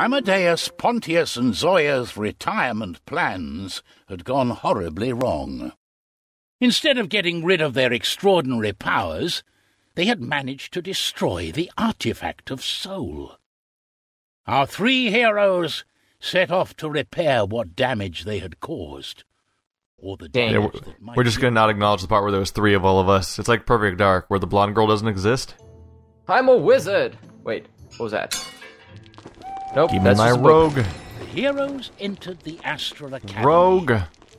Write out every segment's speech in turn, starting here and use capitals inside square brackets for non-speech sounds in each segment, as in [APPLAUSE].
Amadeus, Pontius, and Zoya's retirement plans had gone horribly wrong. Instead of getting rid of their extraordinary powers, they had managed to destroy the artifact of soul. Our three heroes set off to repair what damage they had caused. Or the Dang. damage Yeah, that might We're just gonna not acknowledge the part where there was three of all of us. It's like Perfect Dark, where the blonde girl doesn't exist. I'm a wizard. Wait, what was that? Nope, Give me that's my just book. rogue. The heroes entered the Astral Academy Rogue.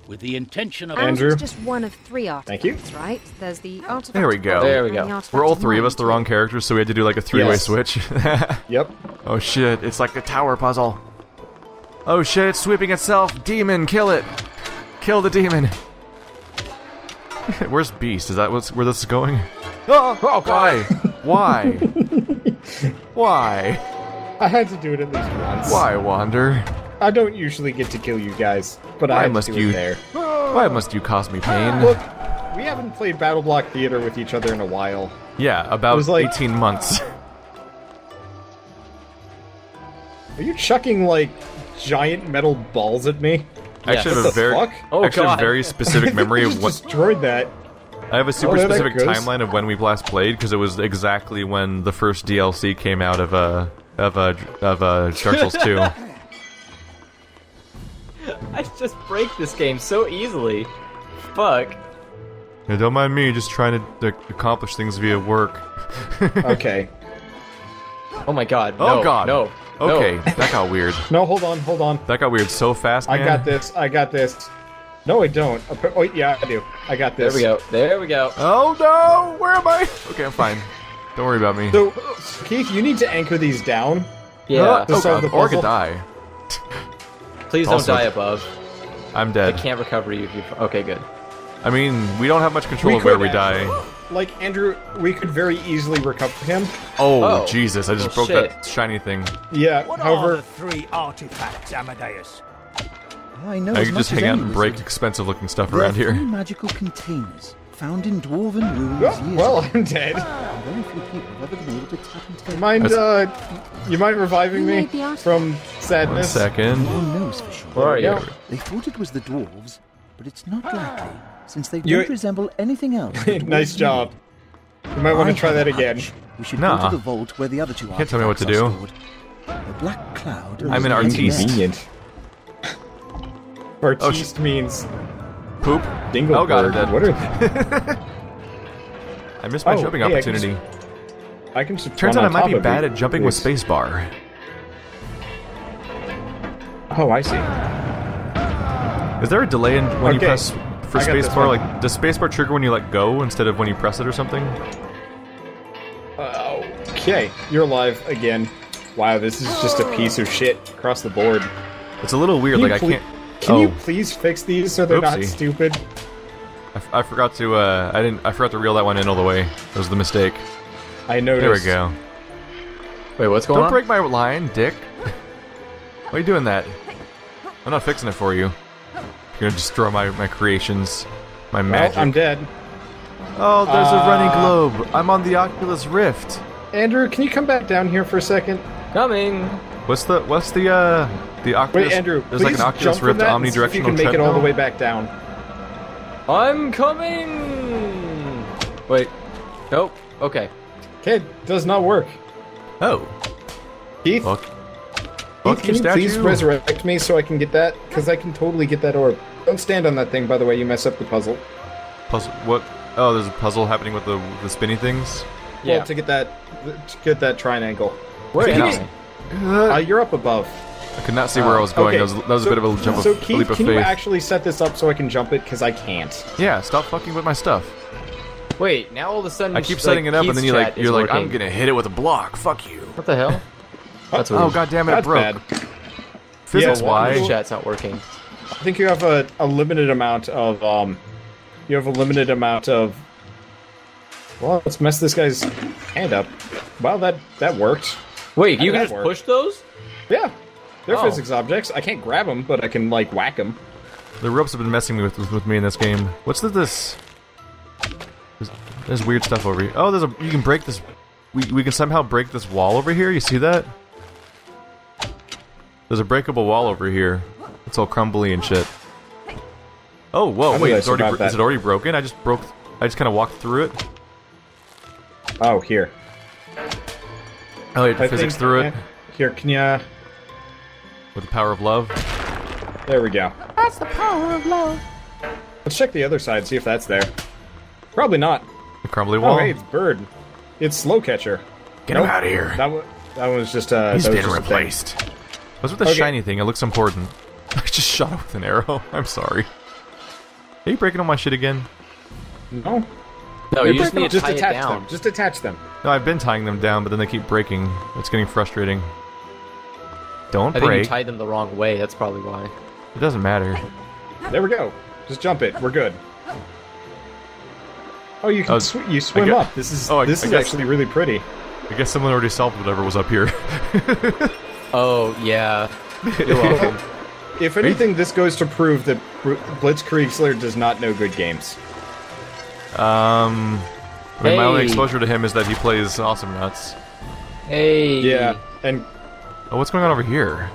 with the intention of Ours Andrew? is just one of three artifacts, Thank you. artifacts, right? There's the artifact. There we go. There we go. the We're all three of us the wrong characters, so we had to do like a three-way Yes. switch. [LAUGHS] Yep. oh shit! It's like a tower puzzle. Oh shit! It's sweeping itself. Demon, kill it! Kill the demon. [LAUGHS] Where's Beast? Is that what's, where this is going? [LAUGHS] Oh, oh why? Why? Why? I had to do it at least once. Why, Wander? I don't usually get to kill you guys, but Why I had must to do you- it there. Why must you cause me pain? Look, we haven't played BattleBlock Theater with each other in a while. Yeah, about was like- 18 months. [LAUGHS] Are you chucking like giant metal balls at me? I actually have What a very, fuck? Oh, actually God. a very specific [LAUGHS] memory of what destroyed that. I have a super Oh, specific timeline of when we last played because it was exactly when the first DLC came out of uh of uh of uh Dark Souls 2. I just break this game so easily. Fuck. Yeah, don't mind me, just trying to accomplish things via work. [LAUGHS] Okay. Oh my god. Oh no, god. No. Okay, No. that got weird. [LAUGHS] No, hold on, hold on. That got weird so fast, I got this. I got this. No, I don't. Oh, yeah, I do. I got this. There we go. There we go. Oh no! Where am I? Okay, I'm fine. Don't worry about me. So, Keith, you need to anchor these down. Yeah. To oh solve god, the or I could die. Please don't Also- die above. I'm dead. I can't recover you if you. Okay, good. I mean, we don't have much control We of where we actually- die. Like Andrew, we could very easily recover him. Oh, Oh. Jesus! I just Well, broke shit. that shiny thing. Yeah. What are the three artifacts, Amadeus? I know I as can much just as hang out and break expensive-looking stuff There around here. magical containers found in dwarven ruins well, well, ago. I'm dead. Very few people have ever been able to tap into their Mind, That's- uh, you mind reviving Who me made the artifact? from sadness? second. No one knows for sure. Where are you? They thought it was the dwarves, but it's not likely, since they You- don't resemble anything else. [LAUGHS] nice job. know. You might want I to try that again. We should Nah. go to the vault where the other two are. Can't tell me what to do. stored. The black cloud. I'm an is artiste. there. Inconvenient. Oh, Artiste means Poop. dingle Oh god, I'm What are [LAUGHS] I missed my Oh, jumping hey, I can opportunity. I can Turns out I might be bad at jumping with spacebar. Oh, I see. Is there a delay in when you press for I spacebar? Like, does spacebar trigger when you let go instead of when you press it or something? Uh, okay, you're alive again. Wow, this is just a piece of shit across the board. It's a little weird. Can Like, I can't. Can oh, you please fix these so they're not Oopsie. stupid? I, f- I forgot to. Uh, I didn't. I forgot to reel that one in all the way. That was the mistake. I noticed. There we go. Wait, what's going on? Don't break my line, Dick. Why are you doing that? I'm not fixing it for you. You're gonna destroy my, my creations, my Well, magic. I'm dead. oh, there's a running Uh, globe. I'm on the Oculus Rift. Andrew, can you come back down here for a second? Coming. What's the what's the uh the Oculus? Wait, Andrew, There's like please an jump Oculus from Rift that if omnidirectional you can make it all the way back down. I'm coming. Wait. Nope. Okay. Okay, does not work. Oh, Keith, look. Keith Look, can you you please resurrect me so I can get that? Because I can totally get that orb. Don't stand on that thing, by the way. You mess up the puzzle. Puzzle. What? Oh, there's a puzzle happening with the the spinny things. Yeah. Well, to get that, to get that triangle. Where Can am you- I? Uh, you're up above. I could not see where I was going. Okay, That was, that was so- a bit of a jump So of a Keith, leap of can faith. you actually set this up so I can jump it? Because I can't. Yeah, stop fucking with my stuff. Wait. Now all of a sudden. I keep sh- setting like, it up, and then you like, you're like I'm gonna hit it with a block. Fuck you. What the hell? That's weird. Oh god damn it! It That's broke. bad. Physics Yeah, why? Keith's chat's not working. I think you have a, a limited amount of um. You have a limited amount of. Well, let's mess this guy's hand up. Well, that that worked. Wait, How you did can just work? push those? Yeah, they're Oh. physics objects. I can't grab them, but I can like whack them. The ropes have been messing with with, with me in this game. What's the, this? There's, there's weird stuff over here. Oh, there's a. You can break this. We we can somehow break this wall over here. You see that? There's a breakable wall over here. It's all crumbly and shit. Oh, whoa, How wait, it's already, survive is it already broken? I just broke, I just kind of walked through it. Oh, here. Oh, you had to I physics think- through it yeah. Here, can ya? with the power of love. There we go. That's the power of love. Let's check the other side, see if that's there. Probably not. The crumbly wall. Oh, hey, it's Bird. It's Slow Catcher. Get Nope. him out of here. That one, that one's just uh. He's that been just a thing. replaced. What's with the Okay. shiny thing? It looks important. [LAUGHS] I just shot it with an arrow. [LAUGHS] I'm sorry. Are you breaking all my shit again? No. No, You're you just need to just tie it attach down. them. Just attach them. No, I've been tying them down, but then they keep breaking. It's getting frustrating. Don't I think you tied them the wrong way. That's probably why. It doesn't matter. There we go. Just jump it. We're good. Oh, you can Oh, sw- you swim gu- up. This is oh, I- this I is guess- actually really pretty. I guess someone already solved whatever was up here. [LAUGHS] Oh yeah. [LAUGHS] You're welcome. If anything, this goes to prove that Br- Blitzkriegler does not know good games. um, I mean, my only exposure to him is that he plays Awesomenauts. hey. Yeah, and Oh, what's going on over here?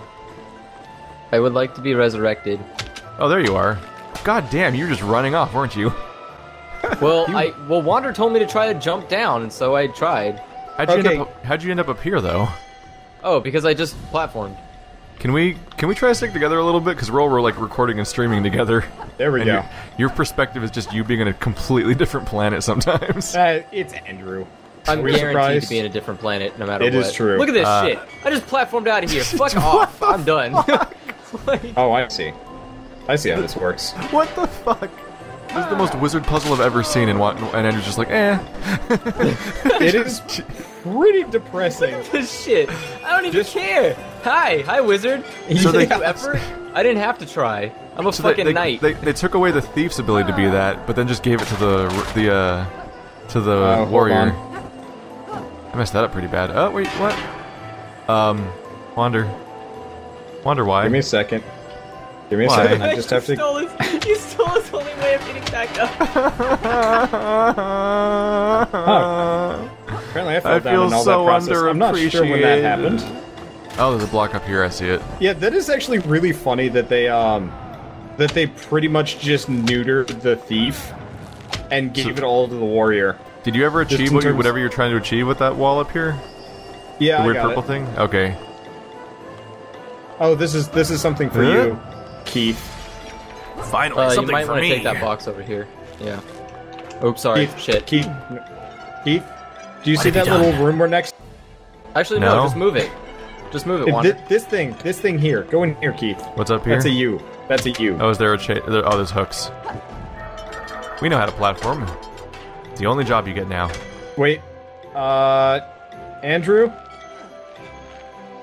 I would like to be resurrected. Oh, there you are. God damn, you were just running off, weren't you? [LAUGHS] Well, I well Wander told me to try to jump down, and so I tried. How'd you Okay. end up? How'd you end up up here, though? Oh, because I just platformed. Can we can we try to stick together a little bit? Because we're all we're like recording and streaming together. there we And go. your, your perspective is just you being on a completely different planet sometimes. Uh, it's Andrew. I'm Are we guaranteed surprised? to be in a different planet, no matter It what. is true. Look at this Uh, shit. I just platformed out of here. [LAUGHS] Fuck off. I'm done. [LAUGHS] Like, Oh, I see. I see how this [LAUGHS] works. what the fuck? This is the most wizard puzzle I've ever seen, and? And Andrew's just like, eh. It is pretty depressing. this shit. I don't even Just- care. Hi, hi, wizard. [LAUGHS] So they- Did you effort? I didn't have to try. I'm a So fucking they, knight. they, they took away the thief's ability to be that, but then just gave it to the the uh to the Uh, warrior. I messed that up pretty bad. Oh wait, what? Um, wander. Wonder why? Give me a second. Give me a Why? second. I [LAUGHS] just have to. stole his, you stole his only way of getting back up. [LAUGHS] Apparently, I fell I down feel in all so that process. I'm not sure when that happened. Oh, there's a block up here. I see it. Yeah, that is actually really funny that they um that they pretty much just neutered the thief and gave it all to the warrior. Did you ever achieve what you, whatever you're trying to achieve with that wall up here? Yeah, The I weird got purple it. thing. Okay. Oh, this is this is something for Huh? you, Keith. Finally, Uh, you might want to take that box over here. Yeah. Oops, sorry. Keith, Shit. Keith, Keith. Do you see have you that little done? room we're next? Actually, no. No. Just move it. Just move it, Thi- Wander. this thing, this thing here. Go in here, Keith. What's up here? That's a U. That's a U. Oh, is there a cha- there, Oh, there's hooks. We know how to platform. It's the only job you get now. Wait, uh, Andrew.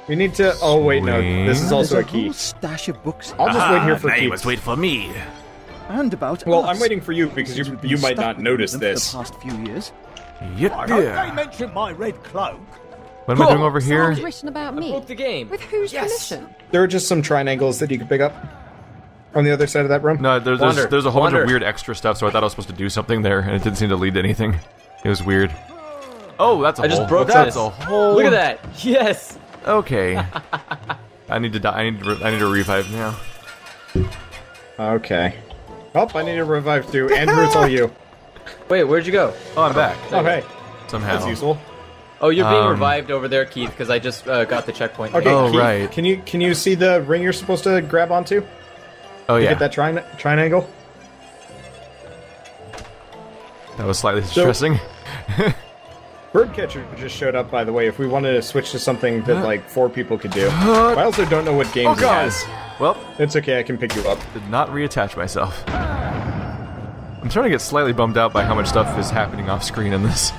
We need to. Oh wait, no. This is Swing. also a There's key. whole stash of books. I'll just wait here for Keith. wait for me. And about Well, us, I'm waiting for you because you since we've been you might not notice them for this. The past few years. Yep. I hope they mention my red cloak. What am I doing over here? Someone's written about I me. broke the game. With whose Yes. permission? There are just some triangles that you could pick up on the other side of that room. No, there, there's Wander, there's a whole bunch wander. of weird extra stuff, so I thought I was supposed to do something there, and it didn't seem to lead to anything. It was weird. Oh, that's a I just hole. broke That's this. a hole. Look at that. Yes. Okay. [LAUGHS] I need to die. I need to. Re- I need to revive now. Okay. Oh, I need to revive too. Andrew, it's all you. Wait, where'd you go? Oh, I'm back Okay, hey, somehow. that's useful. Oh, you're being Um, revived over there, Keith, because I just uh, got the checkpoint. Okay, Oh, Keith, right. Can you can you see the ring you're supposed to grab onto? Oh You yeah, Get that tri- triangle. that was slightly distressing. [LAUGHS] Birdcatcher just showed up, by the way. If we wanted to switch to something that like four people could do, I also don't know what games Oh he god. has. Well, It's okay, I can pick you up. did not reattach myself. I'm starting to get slightly bummed out by how much stuff is happening off screen in this.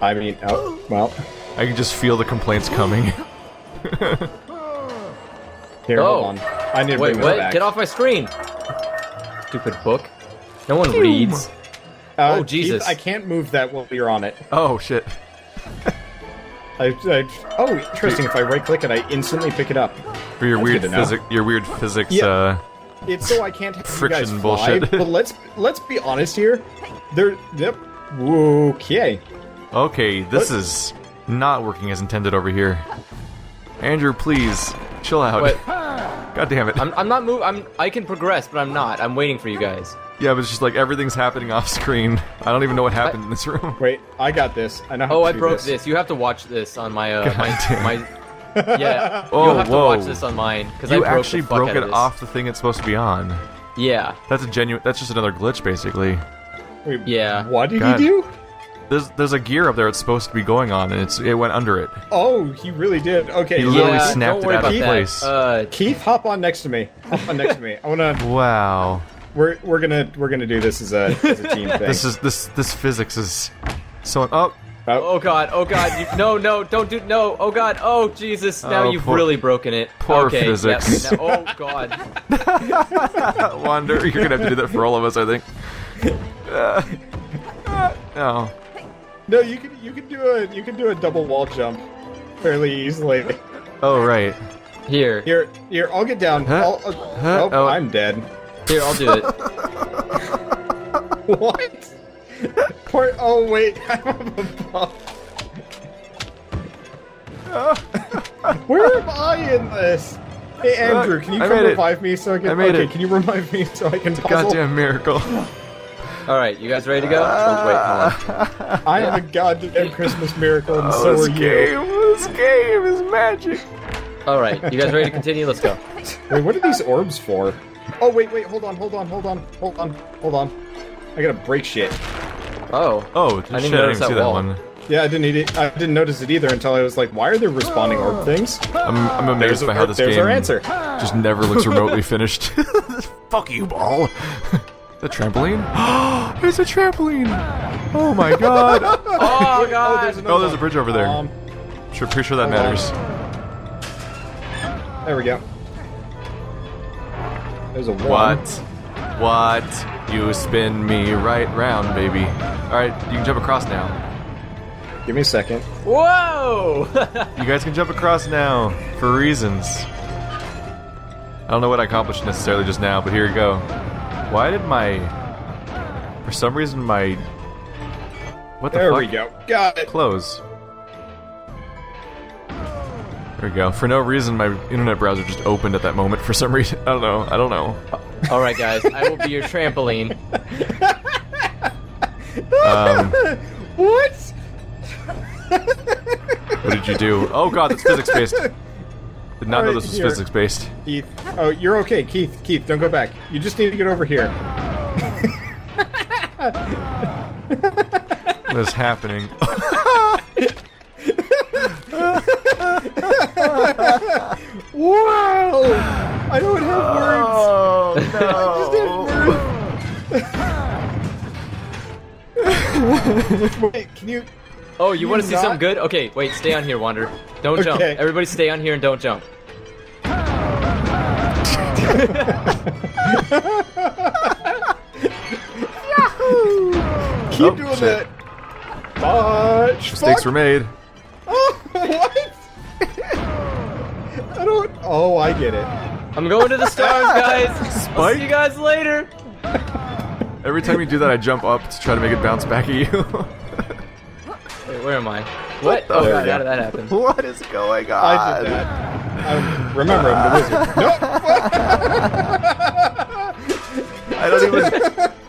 I mean, oh, well, I can just feel the complaints coming. [LAUGHS] here, Oh. hold on. I need to Wait, bring this what? back. Get off my screen. Stupid book. No one reads. Uh, Oh, Jesus. Keith, I can't move that while you're on it. Oh shit. I, I, oh, interesting. If I right click it, I instantly pick it up. For your That's weird good physics, your weird physics. Yeah. Uh, It's so I can't have you guys Friction fly, bullshit. but let's let's be honest here. There, yep. Okay. Okay, this What? is not working as intended over here. Andrew, please chill out. Wait. [LAUGHS] God damn it. I'm, I'm not move. I'm. I can progress, but I'm not. I'm waiting for you guys. yeah, but it's just like everything's happening off screen. I don't even know what happened in this room. [LAUGHS] Wait, I got this. I know how Oh, to I do broke this. this. You have to watch this on my uh God my damn. my. [LAUGHS] Yeah, Oh, you'll have to whoa. watch this on mine because I You broke actually the fuck broke out it of this. off the thing it's supposed to be on. Yeah, That's a genuine. That's just another glitch, basically. Wait, Yeah. What did God. he do? There's there's a gear up there it's supposed to be going on, and it's it went under it. Oh, he really did. Okay, He literally yeah. snapped don't it worry out of about that. place. Uh, Keith, hop on next to me. Hop on next to me. I wanna. [LAUGHS] Wow. We're we're gonna we're gonna do this as a as a team thing. This is this this physics is so. Oh, oh god, oh god, you, no, no, don't do no. Oh god, oh Jesus, now Oh, you've poor- really broken it. poor okay, yeah, physics. now- oh god. [LAUGHS] [LAUGHS] Wander, you're gonna have to do that for all of us, I think. Uh, uh, oh. No, you can you can do a you can do a double wall jump fairly easily. Oh right. Here, Here here, I'll get down. Huh? I'll, uh, Huh? oh, Oh. I'm dead. here, I'll do it. [LAUGHS] What? Poor, oh wait, [LAUGHS] I'm above. [LAUGHS] Where am I in this? Hey Andrew, can you I come made it. revive me so I can? I made okay, it. can you revive me so I can puzzle? Goddamn miracle. All right, you guys ready to go? Oh, wait, hold on. I am a goddamn Christmas miracle, and oh, so Oh, this are you. game, this game is magic. All right, you guys ready to continue? Let's go. Wait, what are these orbs for? Oh wait, wait, hold on, hold on, hold on, hold on, hold on. I gotta break shit. Oh, Oh, didn't shit, notice I didn't that see that one. Yeah, I didn't need it. I didn't notice it either until I was like, "Why are there responding orb things?" I'm, I'm amazed There's, by how er, this there's game our answer. just never looks remotely finished. [LAUGHS] Fuck you, ball. The trampoline? [GASPS] There's a trampoline. Oh my god. [LAUGHS] oh Oh, god. there's Oh, there's a bridge over there. Um, Sure, pretty sure that hold matters. there we go. There's a one. What? What? You spin me right round, baby. Alright, you can jump across now. Give me a second. Whoa! [LAUGHS] You guys can jump across now, for reasons. I don't know what I accomplished necessarily just now, but here you go. Why did my... For some reason, my... What the There fuck? we go. Got it. Close. There we go. For no reason, my internet browser just opened at that moment for some reason. [LAUGHS] I don't know. I don't know. All right, guys, I will be your trampoline. Um, [LAUGHS] What? what did you do? Oh god, that's physics based. [LAUGHS] Did not know this was here. physics based. Keith. Oh, you're okay, Keith. Keith, don't go back. You just need to get over here. What is happening? Wow! I don't have words. Oh [LAUGHS] no. [LAUGHS] Wait, can you? Oh, you want to You see something good? Okay, wait, stay on here, Wander. Don't jump. Everybody stay on here and don't jump. Keep Oh, doing shit. that. Much Mistakes fuck. were made. [LAUGHS] Oh, what? I don't. Oh, I get it. I'm going to the stars, guys. [LAUGHS] I'll see you guys later. Every time you do that, I jump up to try to make it bounce back at you. [LAUGHS] Wait, where am I? What? the Oh There god, how did that happen? [LAUGHS] what is going on? I did that. I remember, I'm the wizard. [LAUGHS] Nope. I don't even. [LAUGHS]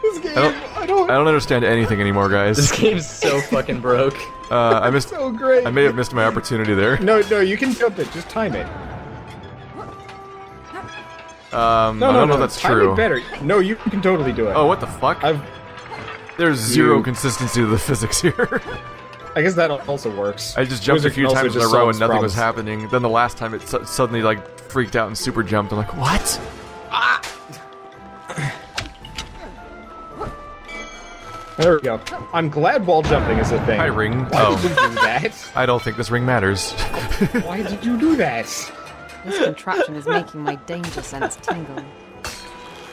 This game. I don't- I don't. I don't understand anything anymore, guys. This game's so fucking broke. Uh, I missed. so great. I may have missed my opportunity there. No, no, you can jump it. Just time it. Um, No, I no, don't know no. if that's time true. It better. No, you can totally do it. Oh, what the fuck? I've. There's zero You- consistency to the [LAUGHS] physics here. I guess that also works. I just jumped Wizard a few times in a row and nothing was happening. Then the last time it su- suddenly like freaked out and super jumped. I'm like, what? Ah! There we go. I'm glad wall jumping is a thing. Hi, ring. Why Oh. did you do that? [LAUGHS] I don't think this ring matters. [LAUGHS] Why did you do that? This contraption is making my danger sense tingle.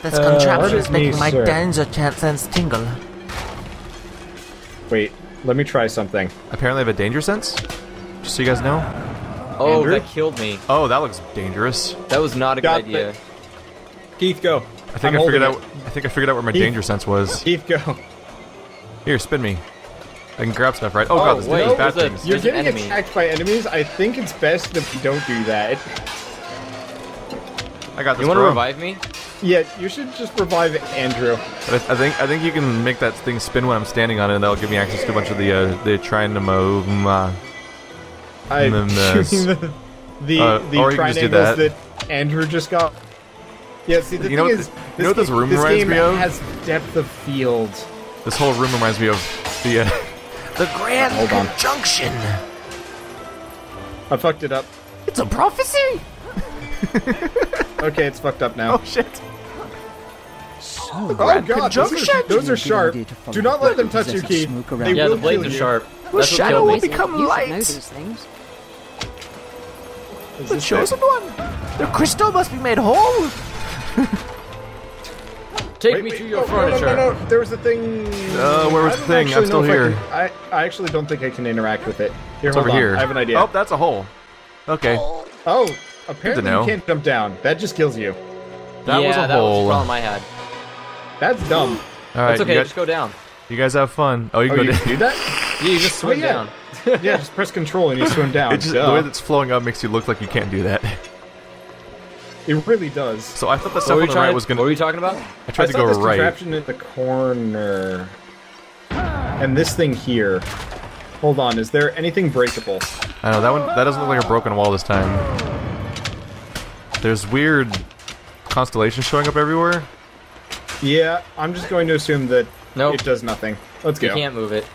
This contraption uh, is pardon me, making my sir. danger chance sense tingle. Wait, let me try something. Apparently, I have a danger sense. Just so you guys know. Oh, Andrew? that killed me. Oh, that looks dangerous. That was not a Got good idea. it. Keith, go. I think I'm i figured holding out. I think I figured out where my Keith. danger sense was. Keith, go. Here, spin me. I can grab stuff, right? Oh, oh god, this wait, thing is bad a- things. You're getting enemy. attacked by enemies. I think it's best if you don't do that. I got this. You want to revive me? Yeah, you should just revive Andrew. But I, I think I think you can make that thing spin when I'm standing on it, and that'll give me access to a bunch of the uh, the trying to move. Uh, I And [LAUGHS] then the the, Uh, the or you can just do triangles that. that. Andrew just got. Yeah, see the You know thing what is, this you know what this room this reminds game me of? has depth of field. this whole room reminds me of the. Uh, [LAUGHS] The Grand Hold on. I fucked it up. It's a prophecy. [LAUGHS] Okay, it's fucked up now. oh shit! So, Oh god, those are, those are sharp. idea to follow Do not let them touch possess you, of Keith. They around. Yeah, the blades are you. sharp. The shadow will become you should light. those things. Is The chosen it? one. The crystal must be made whole. Take Wait, me wait, to your no, furniture. No, no, no, no. There was a thing. Uh, where was the thing? I'm actually still know if I here. can- I, I actually don't think I can interact with it. Here, It's hold over on. here. I have an idea. Oh, that's a hole. Okay, Oh, apparently know. you can't jump down. That just kills you. that yeah, was a that was hole. the problem I had. That's dumb. All right, It's okay, you, guys, just go down. you guys have fun. Oh, you Oh, can you go do that? [LAUGHS] Yeah, you just swim oh, yeah. down. [LAUGHS] yeah, just press control and you swim down. [LAUGHS] It just, Duh. the way that's flowing up makes you look like you can't do that. It really does. So I thought the What stuff on the right was gonna. what were you talking about? I tried I to saw go this right. contraption in the corner. And this thing here. Hold on, is there anything breakable? I know that one. That doesn't look like a broken wall this time. There's weird constellations showing up everywhere. Yeah, I'm just going to assume that Nope. it does nothing. Let's go. You go. can't move it.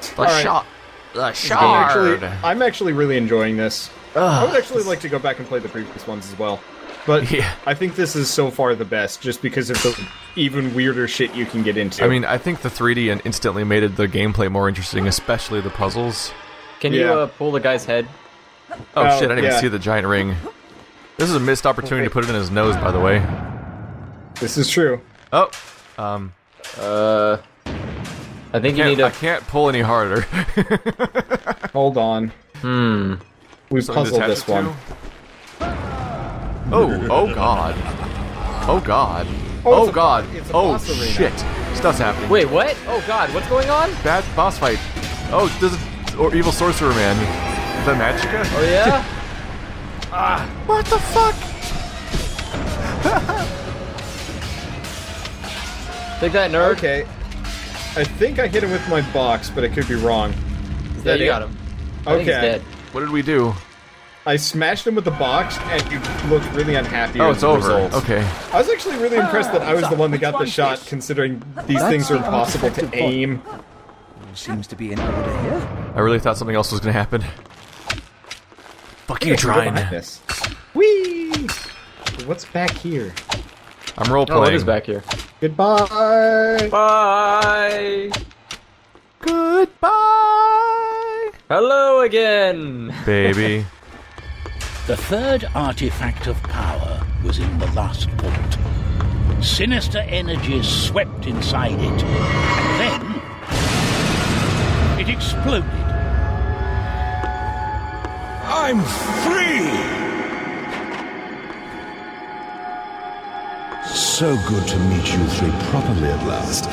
The All right. shot. The I'm shard. actually, I'm actually really enjoying this. I would actually like to go back and play the previous ones as well. But Yeah. I think this is so far the best, just because of the even weirder shit you can get into. I mean, I think the 3D and instantly made it the gameplay more interesting, especially the puzzles. Can you uh, pull the guy's head? Oh, Oh, shit! I didn't yeah. even see the giant ring. This is a missed opportunity to put it in his nose, by the way. this is true. Oh, um, Uh, I think you can't, need I can't pull any harder. [LAUGHS] Hold on. Hmm. We Something puzzled this it to? one. Oh, oh god. Oh god. Oh, Oh, god. a Oh boss arena. shit. Stuff's happening. Wait, what? Oh God, what's going on? Bad boss fight. Oh, there's a or evil sorcerer man. Is that Magicka? Oh yeah. [LAUGHS] Ah. What the fuck? [LAUGHS] Take that, nerd. Okay. I think I hit him with my box, but I could be wrong. Yeah, that you it? got him. I think he's Okay. dead. What did we do? I smashed him with the box, and you looked really unhappy. Oh, it's over. result. Okay. I was actually really impressed that I was the one that got the shot, considering these That's things are impossible to artifact of God. aim. Seems to be in order here. I really thought something else was gonna happen. Fuck you, I can go Trine. behind this. Whee! What's back here? I'm role Oh, what playing. is back here? Goodbye. Bye. Goodbye, Hello again. baby. [LAUGHS] The third artifact of power was in the last vault. Sinister energies swept inside it, and then it exploded. I'm free! So good to meet you three properly at last.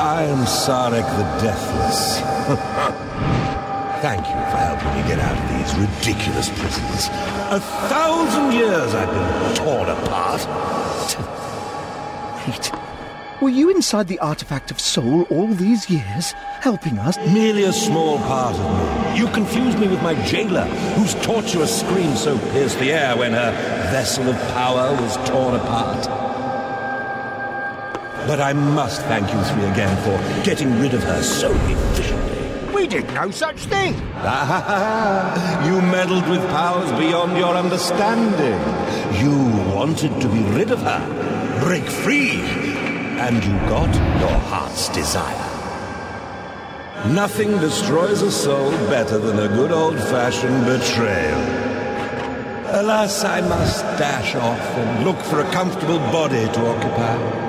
I am Sareth the Deathless. [LAUGHS] Thank you for helping me get out of these ridiculous prisons. A thousand years I've been torn apart. [LAUGHS] Wait. Were you inside the artifact of soul all these years, helping us? Merely a small part of me. You confused me with my jailer, whose tortuous scream so pierced the air when her vessel of power was torn apart. But I must thank you three again for getting rid of her so efficiently. We did no such thing. Ah, you meddled with powers beyond your understanding. You wanted to be rid of her, break free, and you got your heart's desire. Nothing destroys a soul better than a good old-fashioned betrayal. Alas, I must dash off and look for a comfortable body to occupy.